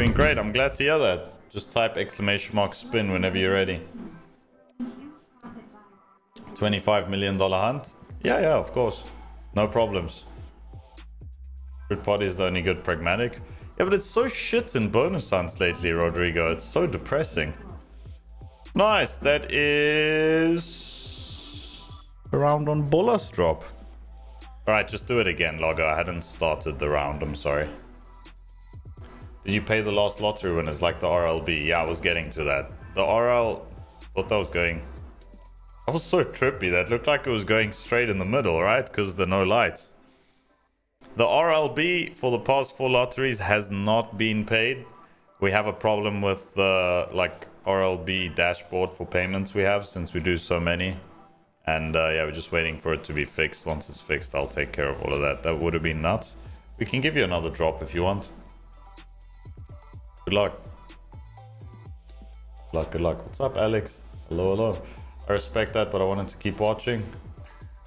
Doing great. I'm glad to hear that. Just type exclamation mark spin whenever you're ready. $25 million hunt? Yeah, yeah, of course. No problems. Good party is the only good pragmatic. Yeah, but it's so shit in bonus hunts lately, Rodrigo. It's so depressing. Nice. That is around on Bolas drop. All right, just do it again, Largo. I hadn't started the round. I'm sorry. Did you pay the last lottery winners like the RLB? Yeah, I was getting to that. The RL, thought that was going. That was so trippy. That looked like it was going straight in the middle, right? Because the no lights. The RLB for the past four lotteries has not been paid. We have a problem with the like RLB dashboard for payments we have since we do so many. And uh, yeah, we're just waiting for it to be fixed. Once it's fixed, I'll take care of all of that. That would have been nuts. We can give you another drop if you want. Good luck. Good luck, good luck. What's up, Alex? Hello, hello. I respect that, but I wanted to keep watching.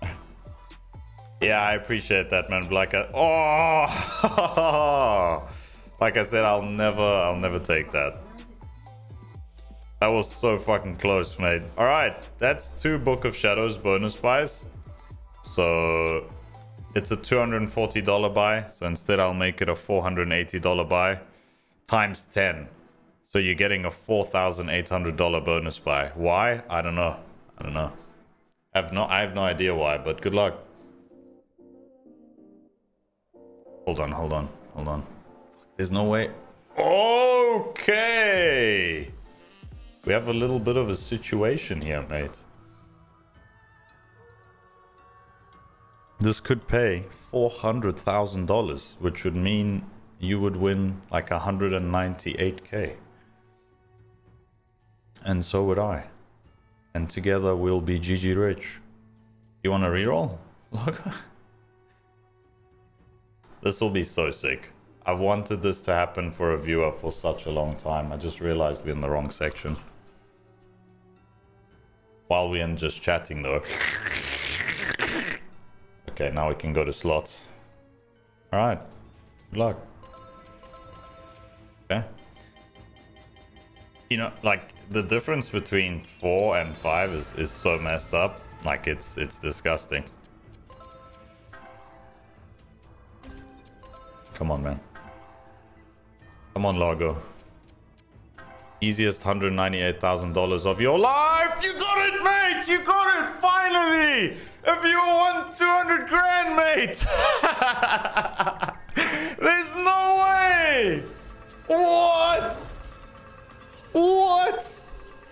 yeah, I appreciate that, man. Black. Uh, oh, like I said, I'll never, I'll never take that. That was so fucking close, mate. All right, that's two Book of Shadows bonus buys. So it's a $240 buy. So instead, I'll make it a $480 buy times 10. So you're getting a $4,800 bonus buy. Why? I don't know. I don't know. I have no I have no idea why, but good luck. Hold on, hold on, hold on. There's no way. Okay. We have a little bit of a situation here, mate. This could pay $400,000, which would mean you would win like 198k. And so would I. And together we'll be GG rich. You want to reroll? Look. this will be so sick. I've wanted this to happen for a viewer for such a long time. I just realized we're in the wrong section. While we're in just chatting though. okay, now we can go to slots. Alright. Good luck. You know, like the difference between four and five is, is so messed up. Like it's it's disgusting. Come on, man. Come on, Largo. Easiest $198,000 of your life! You got it, mate! You got it! Finally! If you won 200 grand, mate!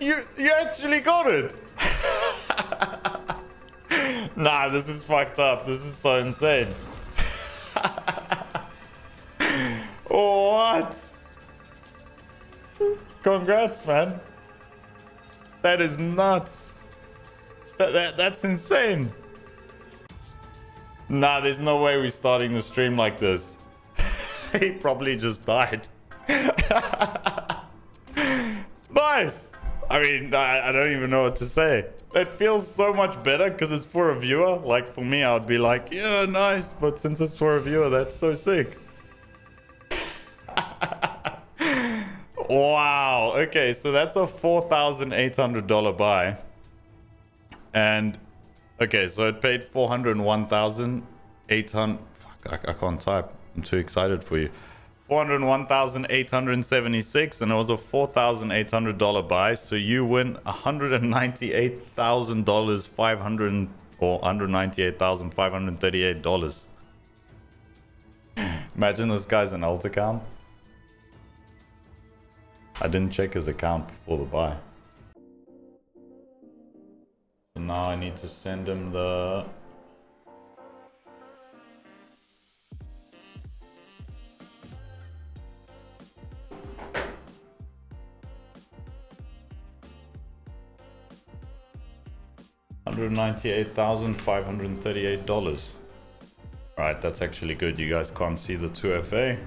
You you actually got it? nah, this is fucked up. This is so insane. what? Congrats, man. That is nuts. That, that that's insane. Nah, there's no way we're starting the stream like this. he probably just died. I mean, I, I, don't even know what to say. It feels so much better because it's for a viewer. Like for me, I would be like, yeah, nice. But since it's for a viewer, that's so sick. wow. Okay, so that's a $4,800 buy. And okay, so it paid 401,800. Fuck, I, I can't type. I'm too excited for you. 401,876 and it was a $4,800 buy. So you win $198,000, 500 or $198,538. Imagine this guy's an alt account. I didn't check his account before the buy. So now I need to send him the $198,538. Alright, that's actually good. You guys can't see the 2FA.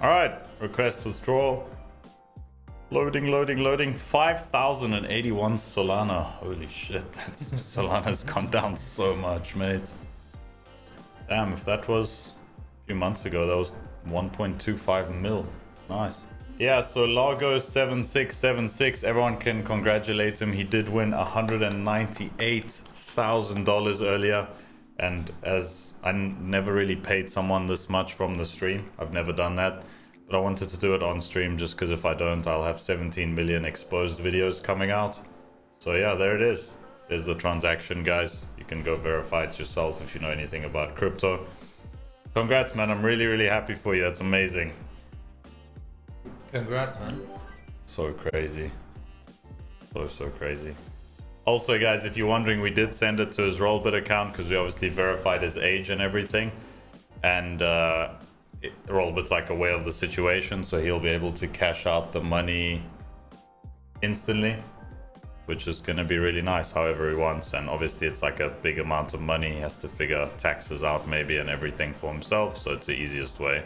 Alright, request withdrawal. Loading, loading, loading. 5,081 Solana. Holy shit, that's, Solana's gone down so much, mate. Damn, if that was a few months ago, that was 1.25 mil. Nice. Yeah, so Largo7676, everyone can congratulate him. He did win $198,000 earlier. And as I never really paid someone this much from the stream, I've never done that. But I wanted to do it on stream just because if I don't, I'll have 17 million exposed videos coming out. So yeah, there it is. There's the transaction, guys. You can go verify it yourself if you know anything about crypto. Congrats, man. I'm really, really happy for you. That's amazing. Congrats, man. So crazy. So, so crazy. Also, guys, if you're wondering, we did send it to his Rollbit account because we obviously verified his age and everything. And uh, it, Rollbit's like aware of the situation, so he'll be able to cash out the money instantly, which is going to be really nice however he wants. And obviously, it's like a big amount of money. He has to figure taxes out maybe and everything for himself, so it's the easiest way.